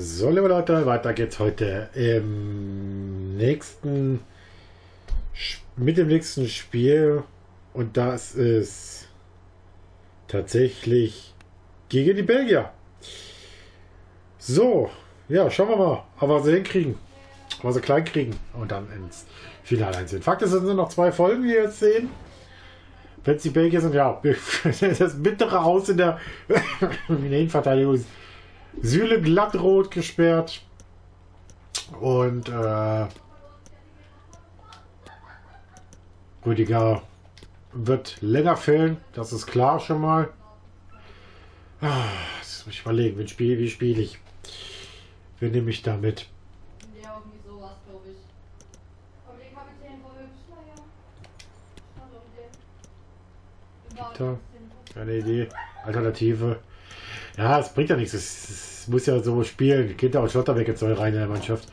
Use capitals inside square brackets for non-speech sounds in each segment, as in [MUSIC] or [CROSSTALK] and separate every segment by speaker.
Speaker 1: So, liebe Leute, weiter geht's heute im nächsten, mit dem nächsten Spiel. Und das ist tatsächlich gegen die Belgier. So, ja, schauen wir mal, ob wir sie hinkriegen. Wir sie klein kriegen und dann ins Finale einsehen. Fakt ist, es sind noch zwei Folgen, die wir jetzt sehen. Wenn es die Belgier sind, ja, [LAUGHS] das bittere Aus in der [LAUGHS] Innenverteidigung Süle glattrot gesperrt. Und äh, Rüdiger wird länger fehlen, das ist klar schon mal. Ah, jetzt muss ich überlegen, wie spiele, wie spiele ich? Wen nehme ich damit?
Speaker 2: Ja, irgendwie sowas, glaube ich. Aber den Kapitän war hübsch, naja.
Speaker 1: Eine Idee. Alternative. Ja, es bringt ja nichts. Es, es muss ja so spielen. Kinder und Schlotterbeck jetzt soll rein in der Mannschaft.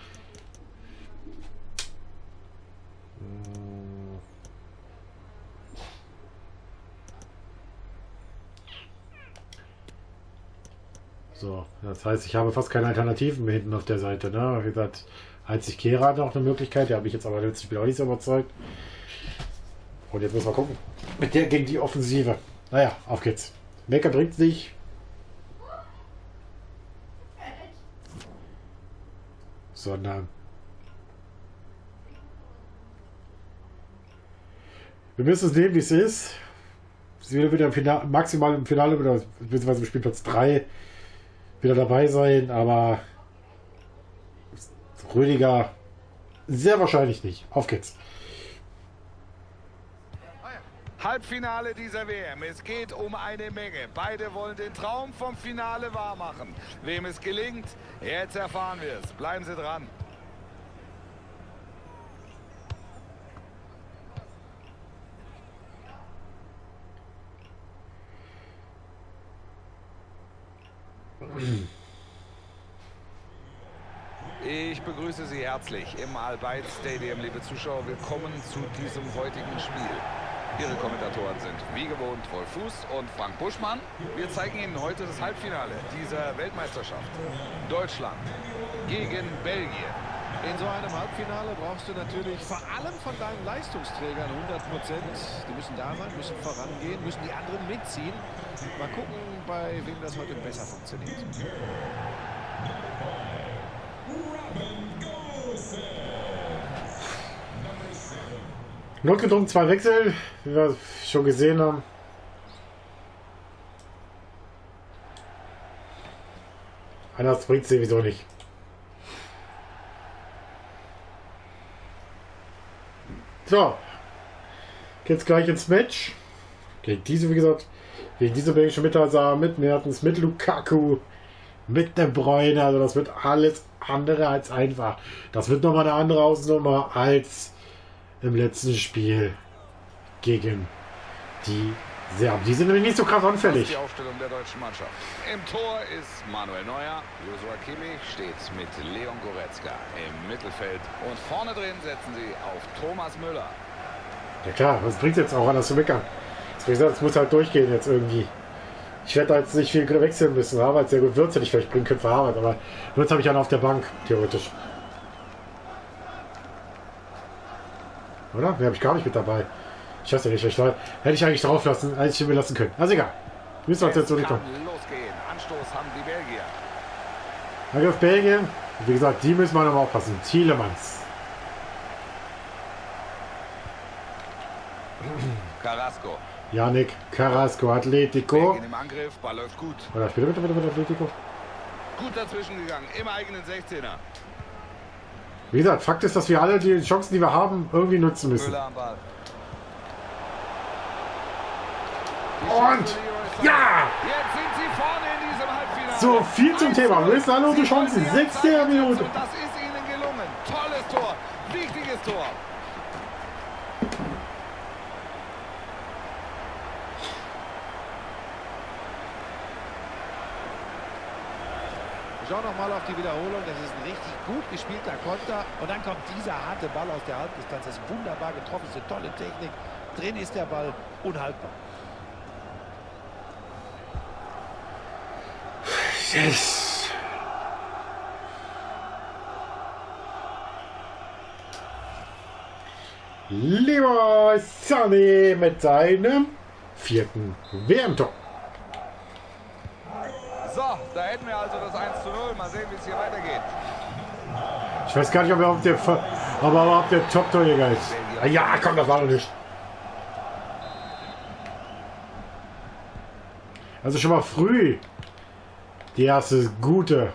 Speaker 1: So, das heißt, ich habe fast keine Alternativen mehr hinten auf der Seite. Ne? Wie gesagt, einzig Kehra hat noch eine Möglichkeit. Der habe ich jetzt aber letztes Spiel auch nicht so überzeugt. Und jetzt müssen wir gucken. Mit der gegen die Offensive. Naja, auf geht's. Mecker bringt sich. Sondern wir müssen es nehmen, wie es ist. Sie will wieder im Finale, maximal im Finale, beziehungsweise im Spielplatz 3 wieder dabei sein, aber Rüdiger sehr wahrscheinlich nicht. Auf geht's.
Speaker 3: Halbfinale dieser WM. Es geht um eine Menge. Beide wollen den Traum vom Finale wahrmachen. Wem es gelingt, jetzt erfahren wir es. Bleiben Sie dran. Ich begrüße Sie herzlich im Al-Bayt Stadium, liebe Zuschauer. Willkommen zu diesem heutigen Spiel. Ihre Kommentatoren sind wie gewohnt Wolf Fuß und Frank Buschmann. Wir zeigen Ihnen heute das Halbfinale dieser Weltmeisterschaft. Deutschland gegen Belgien.
Speaker 4: In so einem Halbfinale brauchst du natürlich vor allem von deinen Leistungsträgern 100 Prozent. Die müssen da sein, müssen vorangehen, müssen die anderen mitziehen. Mal gucken, bei wem das heute besser funktioniert.
Speaker 1: Notgedrungen zwei Wechsel, wie wir schon gesehen haben. Anders bringt es sowieso nicht. So. Geht's gleich ins Match. Gegen diese, wie gesagt, gegen diese belgische Mitteilsar mit Mertens, mit Lukaku, mit der Bräune. Also das wird alles andere als einfach. Das wird nochmal eine andere Ausnummer als im letzten Spiel gegen die Serben. Die sind nämlich nicht so krass anfällig.
Speaker 3: Die Aufstellung der deutschen Mannschaft. Im Tor ist Manuel Neuer. Joshua Kimmich steht mit Leon Goretzka im Mittelfeld. Und vorne drin setzen sie auf Thomas Müller.
Speaker 1: Ja klar, was bringt jetzt auch anders zu meckern? Wie gesagt, es muss halt durchgehen jetzt irgendwie. Ich werde da jetzt nicht viel wechseln müssen. Harvard sehr gut. Würz hätte ich vielleicht bringen können für Harvard, aber Würz habe ich ja auf der Bank, theoretisch. Oder? Ne, habe ich gar nicht mit dabei. Ich weiß ja nicht, ich hätte ich eigentlich drauf lassen, eigentlich mir lassen können. Also egal. Müssen wir jetzt so nicht kommen.
Speaker 3: losgehen. Anstoß haben die Belgier.
Speaker 1: Angriff Belgien. Wie gesagt, die müssen wir noch mal aufpassen. Thielemanns.
Speaker 3: Carrasco.
Speaker 1: Janik Carrasco, Atletico.
Speaker 3: Im Angriff, Ball läuft gut.
Speaker 1: Oder bitte, bitte, bitte mit Atletico.
Speaker 3: Gut dazwischen gegangen, im eigenen 16er.
Speaker 1: Wie gesagt, Fakt ist, dass wir alle die Chancen, die wir haben, irgendwie nutzen müssen. Und ja! So, viel zum Thema. Lösenlose Chancen. Sechste Minute.
Speaker 3: Das ist ihnen gelungen. Tolles Tor. Wichtiges Tor.
Speaker 4: Schau nochmal auf die Wiederholung. Das ist ein richtig gut gespielter Konter. Und dann kommt dieser harte Ball aus der Halbdistanz. Das ist wunderbar getroffen. Das ist eine tolle Technik. Drin ist der Ball unhaltbar.
Speaker 1: Yes. Lieber Sunny mit seinem vierten WM-Tor.
Speaker 3: So, da hätten wir also das 1 zu 0. Mal sehen, wie es hier weitergeht.
Speaker 1: Ich weiß gar nicht, ob er auf der, ob der Top-Torjäger ist. Ah, Ja, komm, das war doch nicht. Also schon mal früh. Die erste gute.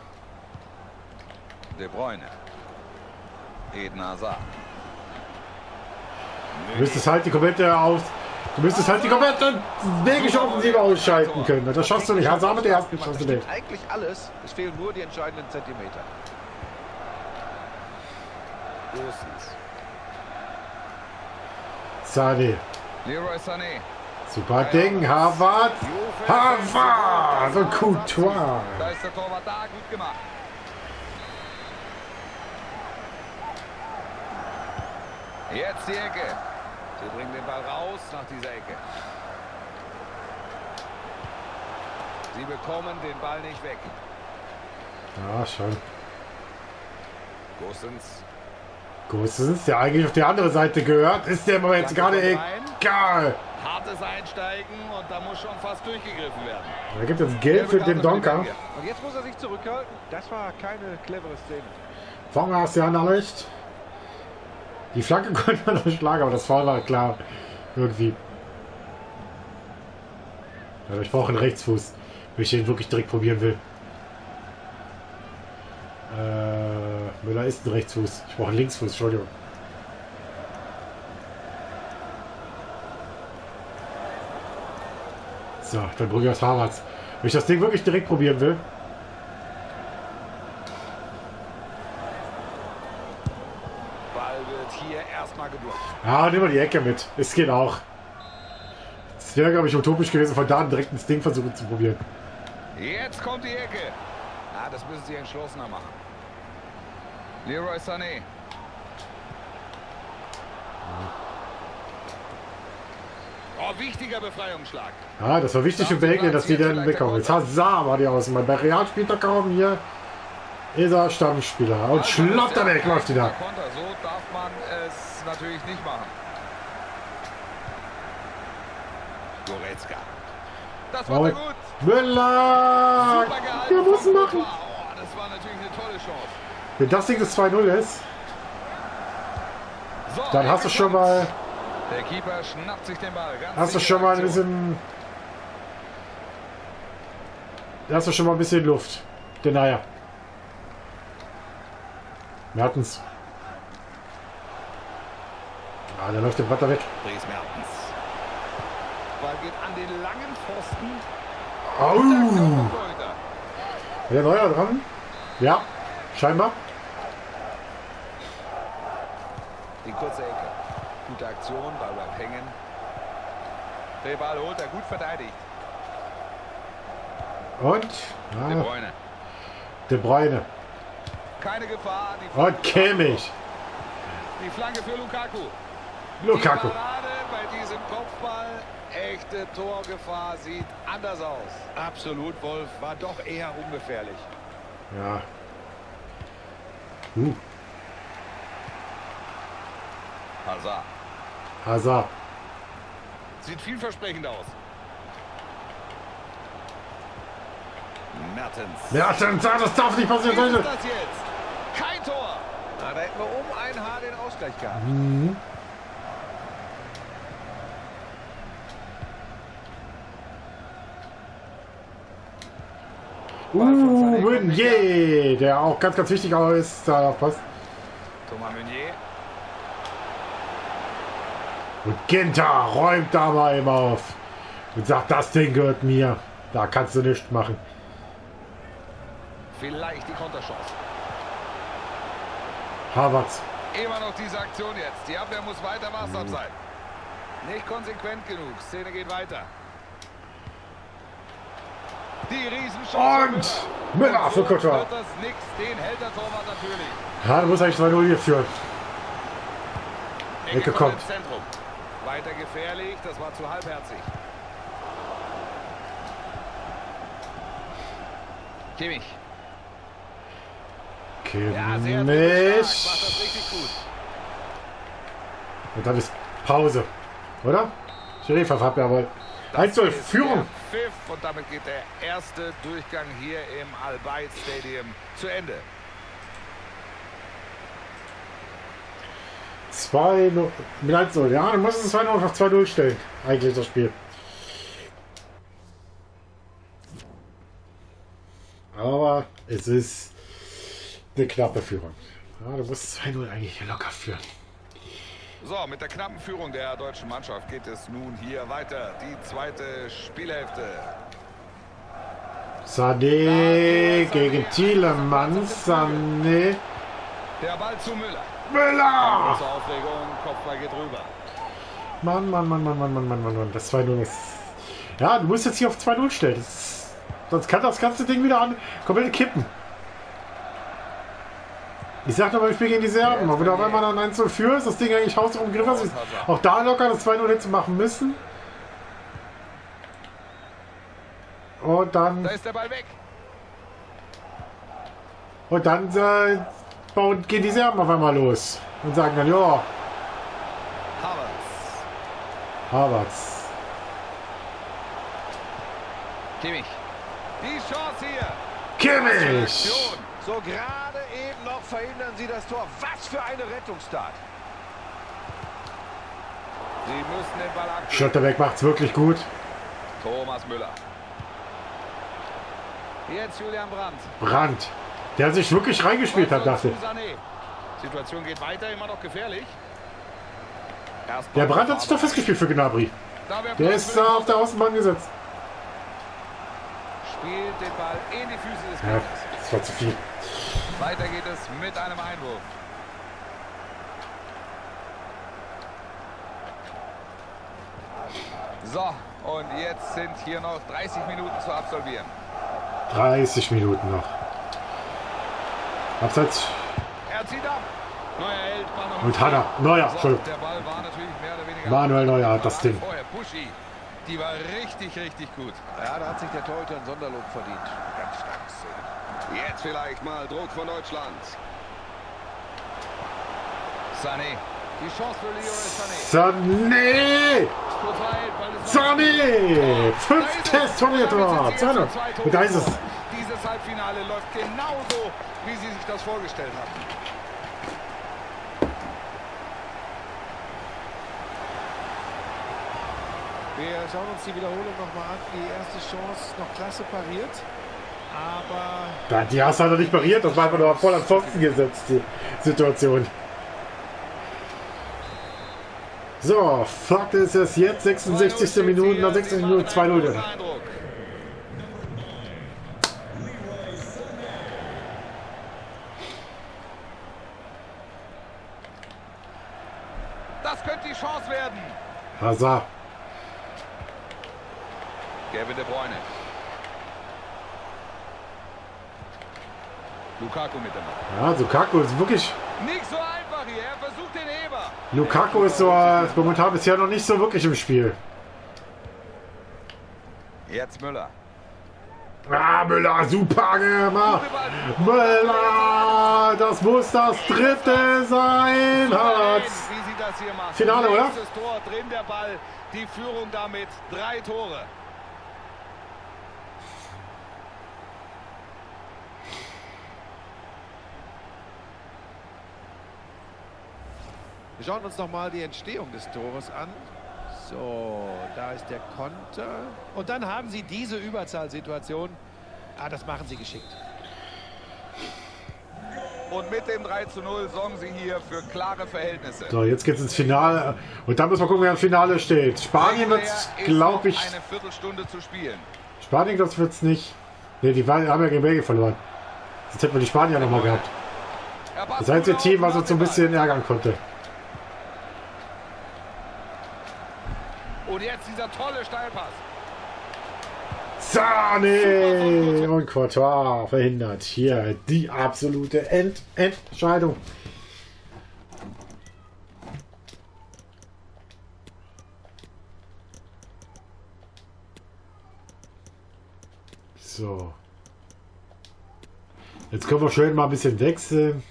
Speaker 3: De Bruyne. Eden Hazard.
Speaker 1: Du müsstest halt die komplette aus. Du müsstest halt die komplette Offensive ausschalten können. Das schaffst du nicht. Hazard mit der ersten du nicht.
Speaker 4: eigentlich alles. Es fehlen nur die entscheidenden Zentimeter.
Speaker 1: Sané.
Speaker 3: Leroy Sané.
Speaker 1: Super Ding. Harvard. Harvard. Und Couture.
Speaker 3: Da ist der Torwart da, gut gemacht. Jetzt die Ecke. Sie bringen den Ball raus nach dieser Ecke. Sie bekommen den Ball nicht weg.
Speaker 1: Ja, schon.
Speaker 3: Gosens.
Speaker 1: Gosens, der eigentlich auf die andere Seite gehört, ist der aber jetzt gerade egal.
Speaker 3: Hartes Einsteigen und da muss schon fast durchgegriffen werden.
Speaker 1: Da gibt es Geld für den Donker.
Speaker 4: Und jetzt muss er sich zurückhalten. Das war keine clevere Szene.
Speaker 1: Fangen wir aus der Hand nicht. Die Flanke [LAUGHS] konnte man noch schlagen, aber das Foul war klar. Irgendwie. Ja, ich brauche einen Rechtsfuß, wenn ich den wirklich direkt probieren will. Äh, Müller ist ein Rechtsfuß. Ich brauche einen Linksfuß, Entschuldigung. So, dann probiere ich aus Harvards. Wenn ich das Ding wirklich direkt probieren will.
Speaker 3: Ball wird hier erstmal geblockt.
Speaker 1: Ja, nimm mal die Ecke mit. Es geht auch. Es wäre, glaube ich, utopisch gewesen, von da direkt ins Ding versuchen zu probieren.
Speaker 3: Jetzt kommt die Ecke. Ah, das müssen sie entschlossener machen. Leroy Sané. Oh, wichtiger Befreiungsschlag.
Speaker 1: Ja, das war wichtig für Belgien, dass die dann wegkommen. Jetzt Hazard war die Außenbahn. Bei Real spielt er kaum hier. Ist er Stammspieler. Und Schlotterbeck läuft die da.
Speaker 3: Konter. So darf man es natürlich nicht machen. Goretzka. Das war gut.
Speaker 1: Müller! Muss
Speaker 3: vom
Speaker 1: machen.
Speaker 3: Oh, das war natürlich eine tolle Chance.
Speaker 1: Wenn das Ding das 2-0 ist,
Speaker 3: So,
Speaker 1: dann hast du schon mal,
Speaker 3: Der Keeper schnappt sich den Ball. Ganz
Speaker 1: hast du schon mal ein bisschen, hast du schon mal ein bisschen Luft. Denn naja. Mertens. Ah, der läuft den Watter weg.
Speaker 3: Dries Mertens. Ball geht an den langen Pfosten.
Speaker 1: Au! Der Neuer dran? Ja, scheinbar.
Speaker 3: Die kurze Ecke. Gute Aktion, Ball bleibt hängen. Den Ball holt er gut verteidigt.
Speaker 1: Und
Speaker 3: De
Speaker 1: ah,
Speaker 3: Bruyne.
Speaker 1: De Bruyne.
Speaker 3: Keine Gefahr. Die
Speaker 1: Und Kimmich.
Speaker 3: Die Flanke für Lukaku.
Speaker 1: Lukaku.
Speaker 3: Bei diesem Kopfball. Echte Torgefahr sieht anders aus.
Speaker 4: Absolut, Wolf. War doch eher ungefährlich.
Speaker 1: Ja. Uh,
Speaker 3: Hazard.
Speaker 1: Hazard.
Speaker 3: Sieht vielversprechend aus. Mertens.
Speaker 1: Mertens, ah, das darf nicht passieren.
Speaker 3: Wie ist
Speaker 1: Leute.
Speaker 3: Kein Tor.
Speaker 4: Na, da hätten wir um ein Haar den Ausgleich gehabt.
Speaker 1: Uh, Meunier, der auch ganz, ganz wichtig ist. Da passt.
Speaker 3: Thomas Meunier.
Speaker 1: Und Ginter räumt da mal eben auf. Und sagt, das Ding gehört mir. Da kannst du nichts machen.
Speaker 3: Vielleicht die Konterchance.
Speaker 1: Havertz.
Speaker 3: Immer noch diese Aktion jetzt. Die Abwehr muss weiter wachsam sein. Nicht konsequent genug. Szene geht weiter. Die Riesenchance.
Speaker 1: Und Müller für
Speaker 3: das nix. Den hält der Torwart natürlich.
Speaker 1: Ja, du musst eigentlich 2-0 hier führen. Ecke kommt.
Speaker 3: Weiter gefährlich. Das war zu halbherzig. Kimmich. Ja, sehr, sehr gut.
Speaker 1: Und dann ist Pause. Oder? Sheriff hat ja aber 1 0
Speaker 3: ist
Speaker 1: Führung.
Speaker 3: Pfiff und damit geht der erste Durchgang hier im Al-Bayt Stadium zu Ende.
Speaker 1: 2 0 mit 1 0. Ja, dann muss es 2 0 auf 2 0 stellen. Eigentlich das Spiel. Aber es ist eine knappe Führung. Ja, du musst 2 0 eigentlich locker führen.
Speaker 3: So, mit der knappen Führung der deutschen Mannschaft geht es nun hier weiter. Die zweite Spielhälfte.
Speaker 1: Sané gegen Thielemann. Sané.
Speaker 3: Der Ball zu Müller.
Speaker 1: Müller!
Speaker 3: Große Aufregung, Kopfball geht rüber.
Speaker 1: Mann, Mann, Mann, Mann, Mann, Mann, Mann, Mann, Mann. Das 2-0 ist. Ja, du musst jetzt hier auf 2-0 stellen. Das, sonst kann das ganze Ding wieder an komplett kippen. Ich sag doch mal, ich spiele gegen die Serben. Aber wenn du auf einmal dann 1 0 führst, das Ding eigentlich haushoch im Griff hast, ist auch da locker das 2-0 hätte machen müssen. Und dann.
Speaker 3: Da ist der Ball weg.
Speaker 1: Und dann äh, bauen, gehen die Serben auf einmal los. Und sagen dann, ja,
Speaker 3: Havertz.
Speaker 1: Havertz.
Speaker 3: Kimmich. Die Chance hier.
Speaker 1: Kimmich!
Speaker 4: So gerade verhindern sie das Tor. Was für eine Rettungstat.
Speaker 3: Sie müssen den Ball abgeben.
Speaker 1: Schotterbeck macht's wirklich gut.
Speaker 3: Thomas Müller. Jetzt Julian Brandt.
Speaker 1: Brandt, der sich wirklich reingespielt hat, dachte
Speaker 3: Sané. Situation geht weiter, immer noch gefährlich. Erst
Speaker 1: Der Brandt hat sich doch festgespielt für Gnabry. Der ist da auf der Außenbahn gesetzt.
Speaker 3: Spielt den Ball in die Füße des
Speaker 1: Ja, das war zu viel.
Speaker 3: Weiter geht es mit einem Einwurf. So, und jetzt sind hier noch 30 Minuten zu absolvieren.
Speaker 1: 30 Minuten noch. Abseits.
Speaker 3: Er zieht ab. Neuer hält
Speaker 1: Und Hanna. Neuer.
Speaker 3: So,
Speaker 1: Entschuldigung.
Speaker 3: der Ball war natürlich mehr oder weniger...
Speaker 1: Manuel Neuer hat das Ding.
Speaker 3: Vorher Buschi. Die war richtig, richtig gut.
Speaker 4: Ja, da hat sich der Torhüter ein Sonderlob verdient. Ganz Szene.
Speaker 5: Jetzt vielleicht mal Druck von Deutschland.
Speaker 3: Sané. Die Chance für Leroy Sané.
Speaker 1: Sané! Sané! Fünf
Speaker 3: Da ist es.
Speaker 1: Test-Torhüter!
Speaker 3: Damit sind sie jetzt
Speaker 1: 200.
Speaker 3: zu zwei
Speaker 1: Und da ist es.
Speaker 3: Dieses Halbfinale läuft genauso, wie sie sich das vorgestellt haben.
Speaker 4: Wir schauen uns die Wiederholung nochmal an. Die erste Chance noch klasse pariert. Aber
Speaker 1: die hast du halt nicht pariert. Das war einfach nur voll am Pfosten gesetzt, die Situation. So, Fakt ist es jetzt 66. Minute, nach 60 Minuten 2-0.
Speaker 3: Eindruck. Das könnte die Chance werden.
Speaker 1: Hazard.
Speaker 3: Kevin De Bruyne. Lukaku mit dem Ball.
Speaker 1: Ja, Lukaku ist wirklich.
Speaker 3: Nicht so einfach hier. Er versucht den Heber.
Speaker 1: Lukaku ist so äh, momentan bisher noch nicht so wirklich im Spiel.
Speaker 3: Jetzt Müller.
Speaker 1: Ah, Müller, super gemacht. Müller, das muss das dritte sein.
Speaker 3: Machen.
Speaker 1: Finale, oder?
Speaker 3: Tor drin, der Ball. Die Führung damit. Drei Tore.
Speaker 4: Wir schauen uns nochmal die Entstehung des Tores an. So, da ist der Konter. Und dann haben sie diese Überzahlsituation. Ah, das machen sie geschickt.
Speaker 3: Und mit dem 3 zu 0 sorgen sie hier für klare Verhältnisse.
Speaker 1: So, jetzt geht's ins Finale. Und dann müssen wir gucken, wer im Finale steht. Spanien wird,
Speaker 3: ist
Speaker 1: glaube
Speaker 3: noch
Speaker 1: ich.
Speaker 3: Eine Viertelstunde zu spielen.
Speaker 1: Spanien, das wird's nicht. Ne, die haben ja gegen Belgien verloren. Jetzt hätten wir die Spanier nochmal gehabt. Das einzige Team, was uns so ein bisschen ärgern konnte.
Speaker 3: Und jetzt dieser tolle Steilpass.
Speaker 1: Sane und Courtois verhindert hier die absolute End Entscheidung. So. Jetzt können wir schön mal ein bisschen wechseln.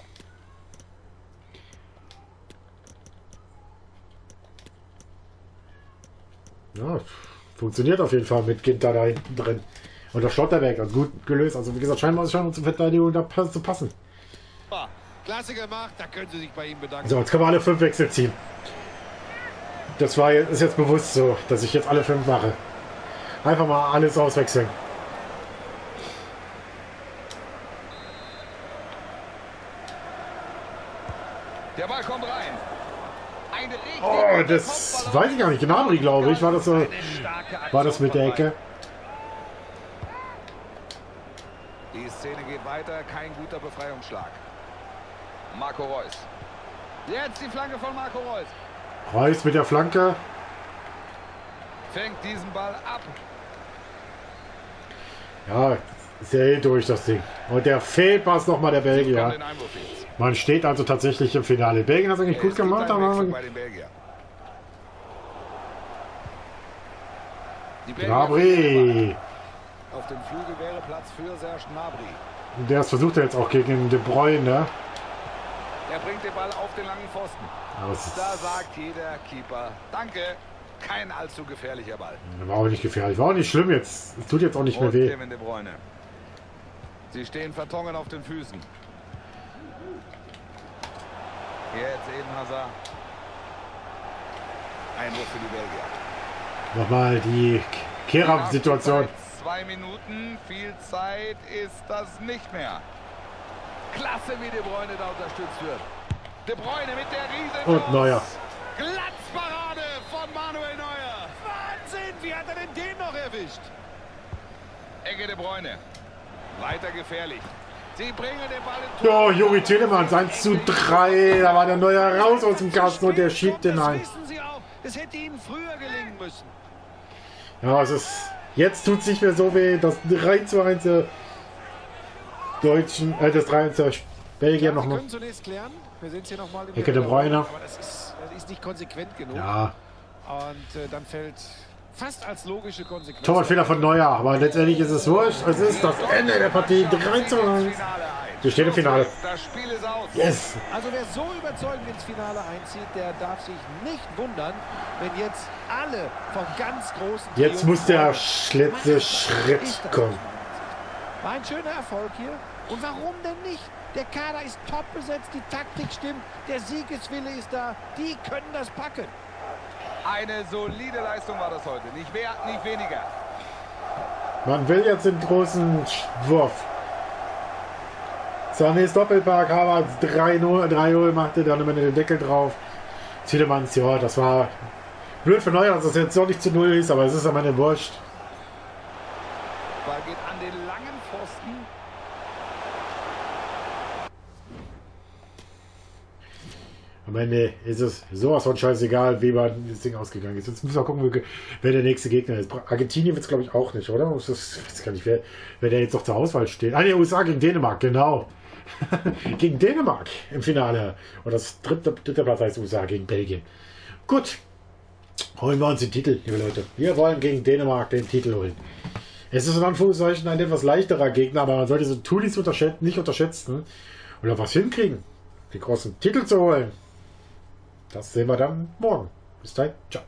Speaker 1: Ja, funktioniert auf jeden Fall mit Ginter da hinten drin. Und der Schlotterberg hat gut gelöst. Also wie gesagt, scheinbar ist schon unsere Verteidigung da zu passen.
Speaker 4: Klasse gemacht, da können Sie sich bei ihm bedanken.
Speaker 1: So, jetzt können wir alle fünf Wechsel ziehen. Das war jetzt, ist jetzt bewusst so, dass ich jetzt alle fünf mache. Einfach mal alles auswechseln.
Speaker 3: Der Ball kommt
Speaker 1: Oh, das weiß ich gar nicht. Gnabry, glaube ich, war das so. War das mit der Ecke?
Speaker 3: Die Szene geht weiter, kein guter Befreiungsschlag. Marco Reus. Jetzt die Flanke von Marco Reus.
Speaker 1: Reus mit der Flanke.
Speaker 3: Fängt diesen Ball ab.
Speaker 1: Ja, ja eh durch das Ding. Und der Fehlpass nochmal der Belgier. Man steht also tatsächlich im Finale. Belgien hat es eigentlich
Speaker 3: Es
Speaker 1: gut gemacht, aber Gnabry.
Speaker 3: Auf dem Flügel wäre Platz für Serge Gnabry.
Speaker 1: Der versucht er jetzt auch gegen De Bruyne. Ne?
Speaker 3: Er bringt den Ball auf den langen Pfosten.
Speaker 1: Ist,
Speaker 3: Da sagt jeder Keeper, danke, kein allzu gefährlicher Ball.
Speaker 1: war auch nicht gefährlich. War auch nicht schlimm jetzt. Es tut jetzt auch nicht mehr
Speaker 3: Und
Speaker 1: weh.
Speaker 3: Sie stehen vertongen auf den Füßen. Jetzt Eden Hazard. Einwurf für die Belgier.
Speaker 1: Nochmal die.
Speaker 3: Nachspielzeit Zwei Minuten, viel Zeit ist das nicht mehr. Klasse, wie De Bruyne da unterstützt wird. De Bruyne mit der Riesen.
Speaker 1: Und Neuer.
Speaker 3: Glatzparade von Manuel Neuer.
Speaker 4: Wahnsinn, wie hat er denn den noch erwischt?
Speaker 3: Ecke De Bruyne. Weiter gefährlich. Sie bringen den Ball in Tor.
Speaker 1: Oh, Juri Telemanns, 1 zu 3. Da war der Neuer raus aus dem Kasten und der schiebt den ein.
Speaker 4: Es hätte Ihnen früher gelingen müssen.
Speaker 1: Ja, es ist. Jetzt tut es nicht mehr so weh. Das 3 zu 1 der Deutschen, äh, das 3 1 der Belgier
Speaker 4: Ja,
Speaker 1: noch
Speaker 4: Sie
Speaker 1: mal.
Speaker 4: können zunächst klären. Wir sind hier nochmal
Speaker 1: Ecke De Bruyne.
Speaker 4: Aber das ist, das ist nicht konsequent genug.
Speaker 1: Ja,
Speaker 4: Und äh, dann fällt fast als logische Konsequenz.
Speaker 1: Torwartfehler von Neuer. Aber letztendlich ist es wurscht. Es ist das Ende der Partie. 3 zu 1.
Speaker 3: Finale ein.
Speaker 1: Wir stehen im Finale.
Speaker 3: Das Spiel ist aus.
Speaker 1: Yes.
Speaker 4: Also wer so überzeugend ins Finale einzieht, der darf sich nicht wundern, wenn jetzt alle vom ganz großen
Speaker 1: Jetzt muss der letzte Schritt kommen.
Speaker 4: War ein schöner Erfolg hier. Und warum denn nicht? Der Kader ist top besetzt, die Taktik stimmt, der Siegeswille ist da. Die können das packen.
Speaker 3: Eine solide Leistung war das heute. Nicht mehr, nicht weniger.
Speaker 1: Man will jetzt den großen Wurf. Sanés Doppelpark, Havertz 3-0, 3-0 machte dann immer den Deckel drauf. Tiedemanns, ja, das war blöd für Neuer, dass das jetzt so nicht zu Null ist, aber es ist am Ende wurscht.
Speaker 3: Ball geht an den langen Pfosten.
Speaker 1: Am Ende ist es sowas von scheißegal, wie man das Ding ausgegangen ist. Jetzt müssen wir gucken, wer der nächste Gegner ist. Argentinien wird es, glaube ich, auch nicht, oder? Ich weiß gar nicht, wer, wer der jetzt noch zur Auswahl steht. Ah, die USA gegen Dänemark, genau. [LAUGHS] gegen Dänemark im Finale. Und das dritte, dritte Platz heißt USA gegen Belgien. Gut. Holen wir uns den Titel, liebe Leute. Wir wollen gegen Dänemark den Titel holen. Es ist in Anführungszeichen ein etwas leichterer Gegner, aber man sollte so Tunis unterschätzen, nicht unterschätzen. Oder was hinkriegen, den großen Titel zu holen. Das sehen wir dann morgen. Bis dahin. Ciao.